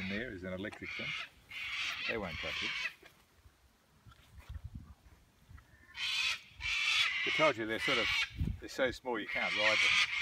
in there is an electric fence. They won't touch it. I told you they're sort of they're so small you can't ride them.